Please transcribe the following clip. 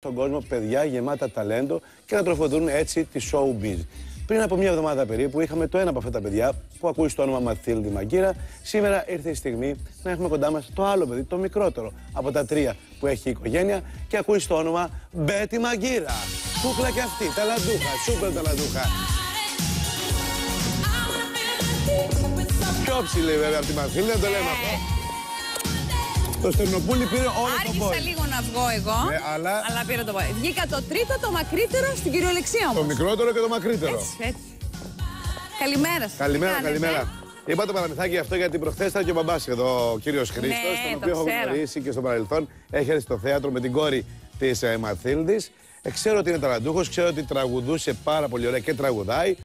στον κόσμο παιδιά γεμάτα ταλέντο και να τροφοδοτούν έτσι τη showbiz. Πριν από μια εβδομάδα περίπου είχαμε το ένα από αυτά τα παιδιά που ακούει στο όνομα Μαθίλδη Μαγκύρα. Σήμερα ήρθε η στιγμή να έχουμε κοντά μας το άλλο παιδί, το μικρότερο από τα τρία που έχει η οικογένεια και ακούει στο όνομα Μπέτη Μαγκύρα. Κούκλα και αυτή, ταλαντούχα, σούπερ ταλαντούχα. Πιο ψηλή βέβαια από τη Μαθίλδη, δεν το λέμε αυτό. Το Στερνοπούλι πήρε όλο το Άρχισα πόδι. λίγο να βγω εγώ, Ναι, αλλά- αλλά πήρα το πόδι. Βγήκα το τρίτο, το μακρύτερο στην κυριολεξία Το όμως. μικρότερο και το μακρύτερο. Έτσι, έτσι. Καλημέρα σας. Καλημέρα, Τι κάνετε; καλημέρα. Είπα το παραμυθάκι αυτό γιατί προχθές ήταν και ο μπαμπάς εδώ, ο κύριος Χρήστος, Ναι, τον το οποίο έχω ξέρω. γνωρίσει και στο παρελθόν. Έχει έρθει στο θέατρο με την κόρη της ε, Μαθίλδης. Ε, ξέρω ότι είναι ταλαντούχος, ξέρω ότι τραγουδούσε πάρα πολύ ωραία και τραγουδάει.